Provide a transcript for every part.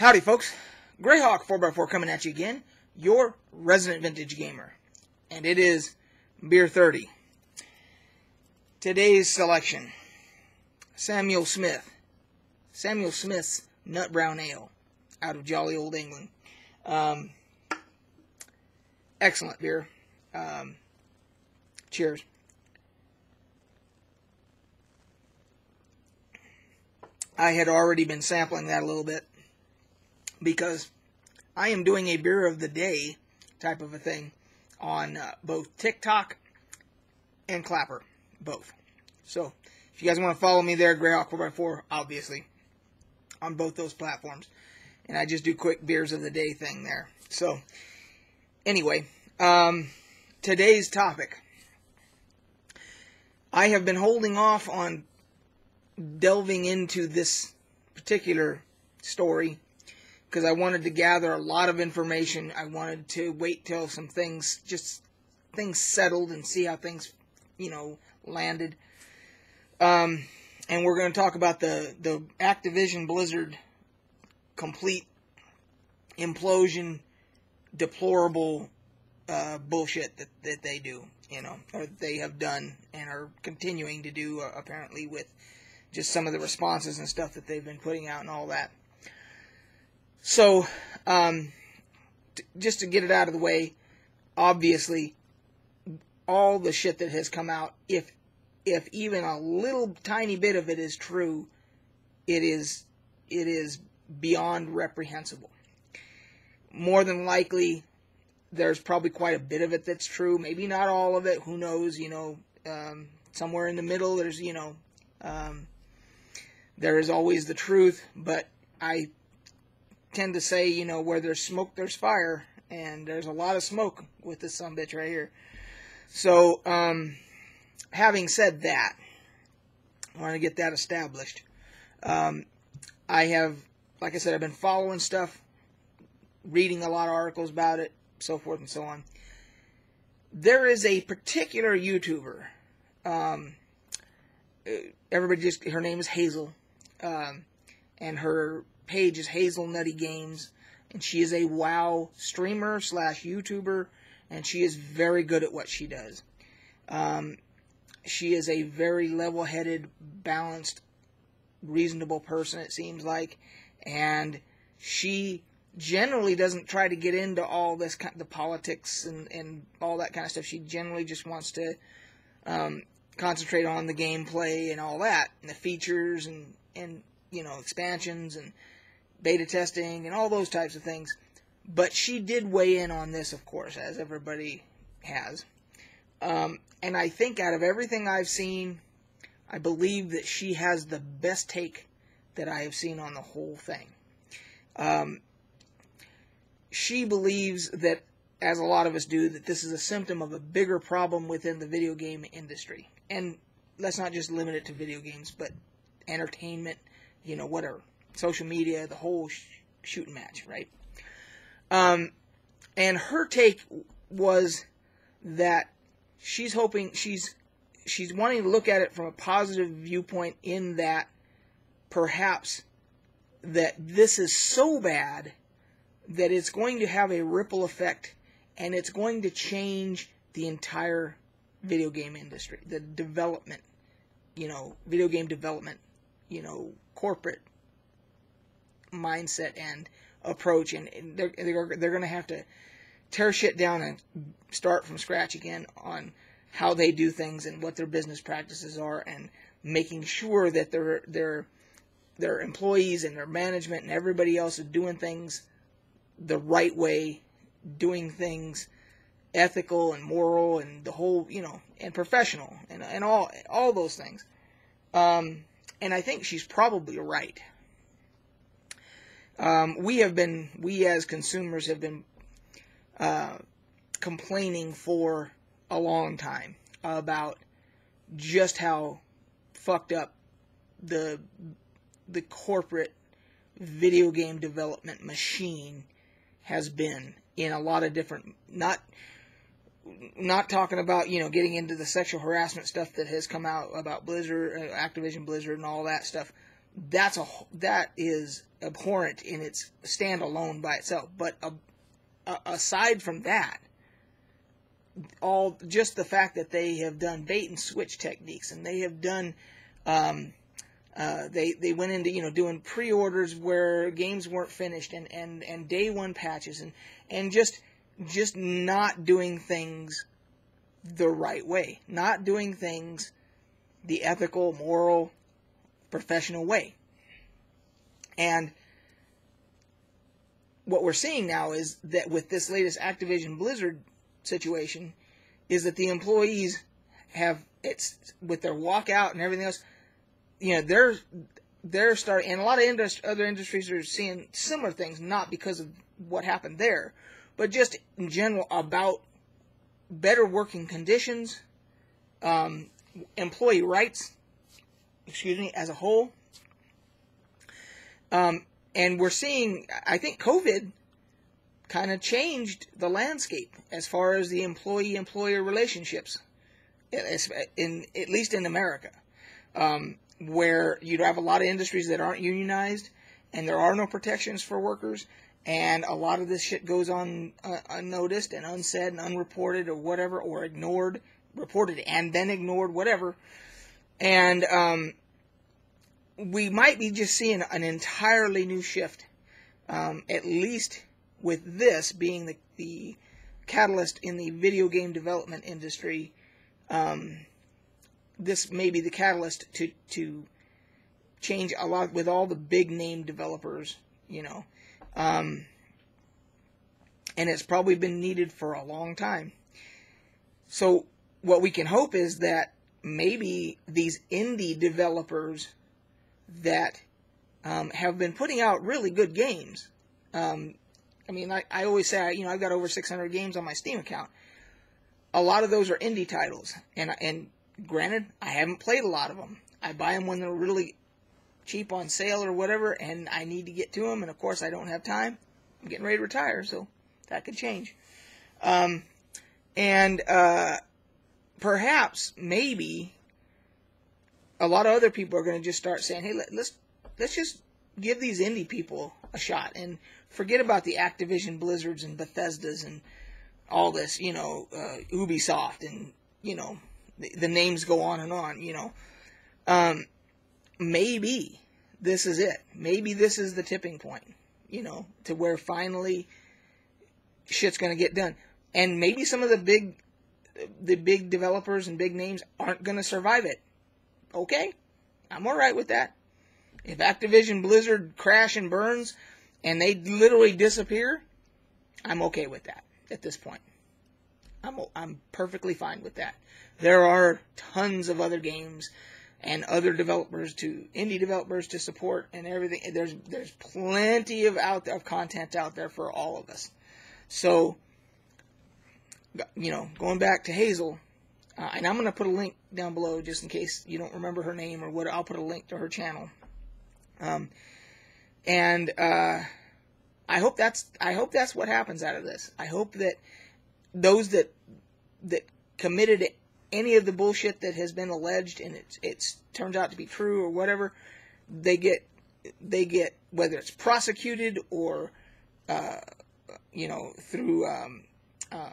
Howdy, folks. Greyhawk 4x4 coming at you again, your resident vintage gamer. And it is Beer 30. Today's selection Samuel Smith. Samuel Smith's Nut Brown Ale out of jolly old England. Um, excellent beer. Um, cheers. I had already been sampling that a little bit because I am doing a beer of the day type of a thing on uh, both TikTok and Clapper, both. So if you guys want to follow me there, Greyhawk 4x4, obviously, on both those platforms. And I just do quick beers of the day thing there. So anyway, um, today's topic. I have been holding off on delving into this particular story because I wanted to gather a lot of information. I wanted to wait till some things just things settled and see how things, you know, landed. Um, and we're going to talk about the the Activision Blizzard complete implosion, deplorable uh, bullshit that that they do, you know, or they have done and are continuing to do uh, apparently with just some of the responses and stuff that they've been putting out and all that. So, um, t- just to get it out of the way, obviously, all the shit that has come out, if if even a little tiny bit of it is true, it is it is beyond reprehensible. More than likely, there's probably quite a bit of it that's true. Maybe not all of it. Who knows? You know, um, somewhere in the middle, there's you know, um, there is always the truth. But I tend to say, you know, where there's smoke, there's fire, and there's a lot of smoke with this some bitch right here. So, um, having said that, I want to get that established. Um, I have, like I said, I've been following stuff, reading a lot of articles about it, so forth and so on. There is a particular YouTuber. Um, everybody just her name is Hazel, um, and her page is Hazel Nutty Games, and she is a WoW streamer slash YouTuber, and she is very good at what she does. Um, she is a very level-headed, balanced, reasonable person. It seems like, and she generally doesn't try to get into all this kind the politics and, and all that kind of stuff. She generally just wants to um, concentrate on the gameplay and all that, and the features and and you know expansions and beta testing and all those types of things. But she did weigh in on this, of course, as everybody has. Um, and I think out of everything I've seen, I believe that she has the best take that I have seen on the whole thing. Um, she believes that, as a lot of us do, that this is a symptom of a bigger problem within the video game industry. And let's not just limit it to video games, but entertainment, you know, whatever social media, the whole sh- shooting match, right? Um, and her take was that she's hoping she's she's wanting to look at it from a positive viewpoint in that perhaps that this is so bad that it's going to have a ripple effect and it's going to change the entire video game industry, the development, you know, video game development, you know, corporate mindset and approach, and they're they're, they're going to have to tear shit down and start from scratch again on how they do things and what their business practices are, and making sure that their their their employees and their management and everybody else is doing things the right way, doing things ethical and moral and the whole you know and professional and and all all those things. Um, and I think she's probably right. Um, we have been, we as consumers have been uh, complaining for a long time about just how fucked up the the corporate video game development machine has been in a lot of different not not talking about you know getting into the sexual harassment stuff that has come out about Blizzard, uh, Activision Blizzard, and all that stuff, that's a that is abhorrent in its standalone by itself. But a, a, aside from that, all just the fact that they have done bait and switch techniques and they have done um, uh, they they went into you know doing pre-orders where games weren't finished and, and, and day one patches and and just just not doing things the right way, not doing things the ethical, moral, professional way. And what we're seeing now is that with this latest Activision Blizzard situation, is that the employees have it's with their walkout and everything else. You know, they're they're starting, and a lot of other industries are seeing similar things, not because of what happened there, but just in general about better working conditions, um, employee rights, excuse me, as a whole. Um, and we're seeing, I think COVID kind of changed the landscape as far as the employee-employer relationships, in at least in America, um, where you have a lot of industries that aren't unionized, and there are no protections for workers, and a lot of this shit goes on uh, unnoticed and unsaid and unreported or whatever, or ignored, reported and then ignored, whatever, and um, we might be just seeing an entirely new shift, um, at least with this being the, the catalyst in the video game development industry. Um, this may be the catalyst to to change a lot with all the big name developers, you know, um, and it's probably been needed for a long time. So what we can hope is that maybe these indie developers that um, have been putting out really good games. Um, I mean, I, I always say, you know, I've got over 600 games on my Steam account. A lot of those are indie titles, and and granted, I haven't played a lot of them. I buy them when they're really cheap on sale or whatever, and I need to get to them, and of course, I don't have time. I'm getting ready to retire, so that could change. Um, and uh, perhaps, maybe, a lot of other people are going to just start saying, "Hey, let, let's let's just give these indie people a shot and forget about the Activision Blizzards and Bethesdas and all this, you know, uh, Ubisoft and you know the, the, names go on and on, you know. Um, maybe this is it. Maybe this is the tipping point, you know, to where finally shit's going to get done. And maybe some of the big the big developers and big names aren't going to survive it okay, I'm all right with that. If Activision Blizzard crash and burns and they literally disappear, I'm okay with that at this point. I'm I'm perfectly fine with that. There are tons of other games and other developers to indie developers to support and everything. There's there's plenty of out of content out there for all of us. So you know, going back to Hazel, uh, and I'm going to put a link down below just in case you don't remember her name or what. I'll put a link to her channel. Um, and uh, I hope that's I hope that's what happens out of this. I hope that those that that committed any of the bullshit that has been alleged and it it's turns out to be true or whatever, they get they get whether it's prosecuted or uh, you know through um, uh,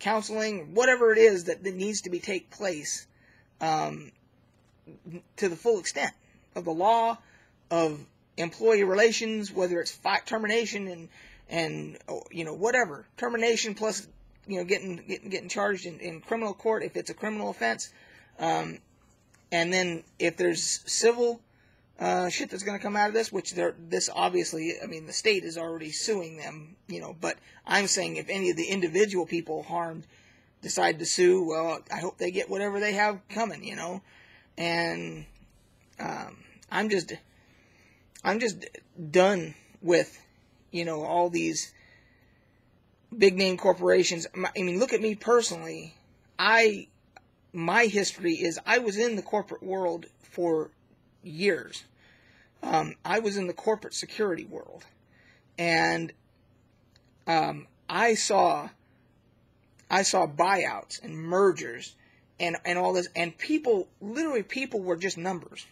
counseling, whatever it is that, that needs to be take place um, to the full extent of the law of employee relations, whether it's fight termination and and you know whatever. Termination plus you know getting getting getting charged in, in criminal court if it's a criminal offense, um, and then if there's civil uh, shit that's going to come out of this, which they're, this obviously, I mean, the state is already suing them, you know, but I'm saying if any of the individual people harmed decide to sue, well, I hope they get whatever they have coming, you know, and um, I'm just, I'm just done with, you know, all these big name corporations. I mean, look at me personally. I, my history is I was in the corporate world for years. Um, I was in the corporate security world, and um, I saw I saw buyouts and mergers and and all this, and people literally people were just numbers.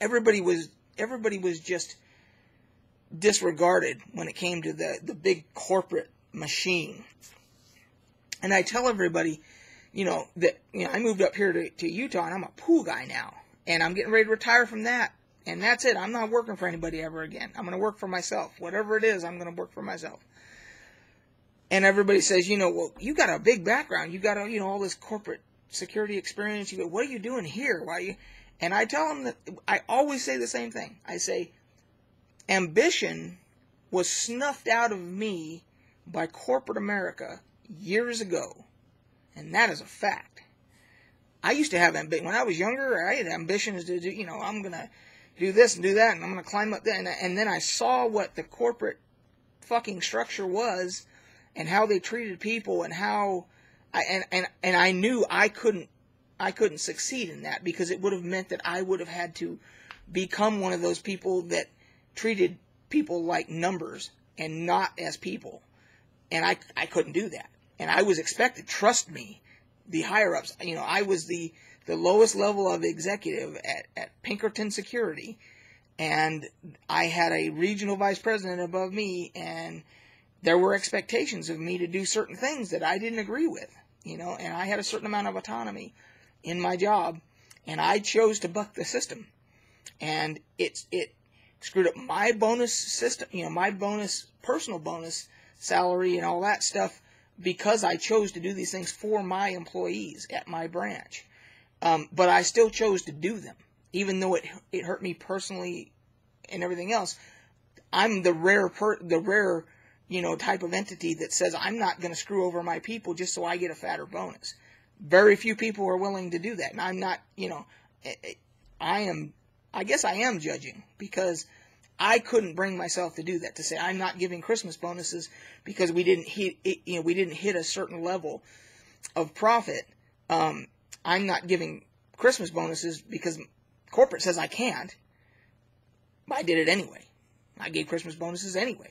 everybody was everybody was just disregarded when it came to the the big corporate machine. And I tell everybody, you know, that you know, I moved up here to, to Utah and I'm a pool guy now. And I'm getting ready to retire from that. And that's it. I'm not working for anybody ever again. I'm going to work for myself. Whatever it is, I'm going to work for myself. And everybody says, you know, well, you got a big background. You got, you know, all this corporate security experience. You go, what are you doing here? Why you? And I tell them that I always say the same thing. I say, ambition was snuffed out of me by corporate America years ago. And that is a fact. I used to have ambition. When I was younger, I had ambitions to do, you know, I'm going to do this and do that, and I'm going to climb up there. And, and then I saw what the corporate fucking structure was and how they treated people and how I, and, and, and I knew I couldn't, I couldn't succeed in that because it would have meant that I would have had to become one of those people that treated people like numbers and not as people. And I, I couldn't do that. And I was expected, trust me, the higher ups, you know, I was the, the lowest level of executive at, at Pinkerton Security. And I had a regional vice president above me, and there were expectations of me to do certain things that I didn't agree with, you know, and I had a certain amount of autonomy in my job, and I chose to buck the system. And it's, it screwed up my bonus system, you know, my bonus, personal bonus salary and all that stuff because I chose to do these things for my employees at my branch. Um, but I still chose to do them, even though it it hurt me personally and everything else. I'm the rare per, the rare you know type of entity that says I'm not going to screw over my people just so I get a fatter bonus. Very few people are willing to do that, and I'm not. You know, I am. I guess I am judging because I couldn't bring myself to do that. To say I'm not giving Christmas bonuses because we didn't hit, you know, we didn't hit a certain level of profit. Um, I'm not giving Christmas bonuses because corporate says I can't. But I did it anyway. I gave Christmas bonuses anyway,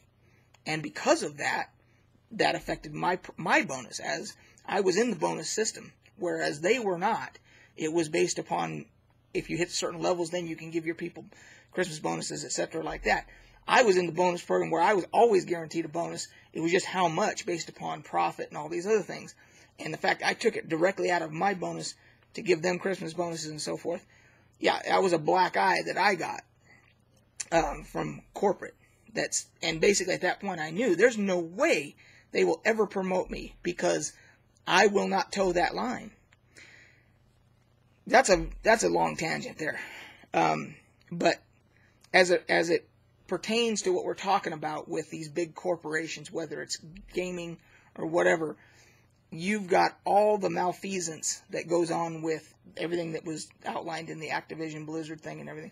and because of that, that affected my my bonus as I was in the bonus system, whereas they were not. It was based upon if you hit certain levels, then you can give your people Christmas bonuses, etc., like that. I was in the bonus program where I was always guaranteed a bonus. It was just how much based upon profit and all these other things. And the fact I took it directly out of my bonus to give them Christmas bonuses and so forth. Yeah, that was a black eye that I got um, from corporate. That's and basically at that point I knew there's no way they will ever promote me because I will not toe that line. That's a that's a long tangent there, um, but as it as it pertains to what we're talking about with these big corporations, whether it's gaming or whatever, you've got all the malfeasance that goes on with everything that was outlined in the Activision Blizzard thing and everything.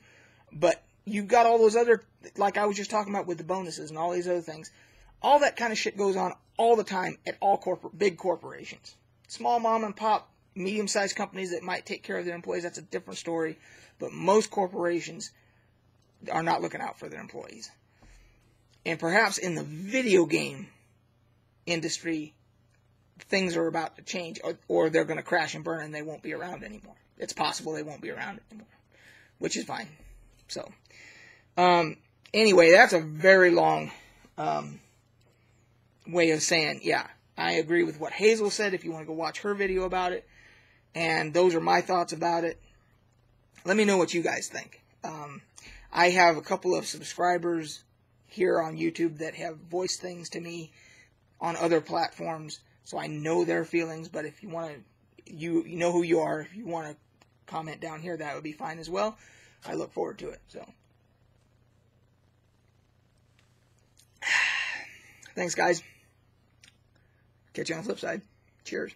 But you've got all those other, like I was just talking about with the bonuses and all these other things. All that kind of shit goes on all the time at all corporate, big corporations. Small mom and pop, medium sized companies that might take care of their employees, that's a different story. But most corporations, are not looking out for their employees. And perhaps in the video game industry, things are about to change, or, or they're going to crash and burn and they won't be around anymore. It's possible they won't be around anymore, which is fine. So, um, anyway, that's a very long um, way of saying, yeah, I agree with what Hazel said. If you want to go watch her video about it, and those are my thoughts about it. Let me know what you guys think. Um, I have a couple of subscribers here on YouTube that have voiced things to me on other platforms, so I know their feelings. But if you want to, you you know who you are. If you want to comment down here, that would be fine as well. I look forward to it. So, thanks, guys. Catch you on the flip side. Cheers.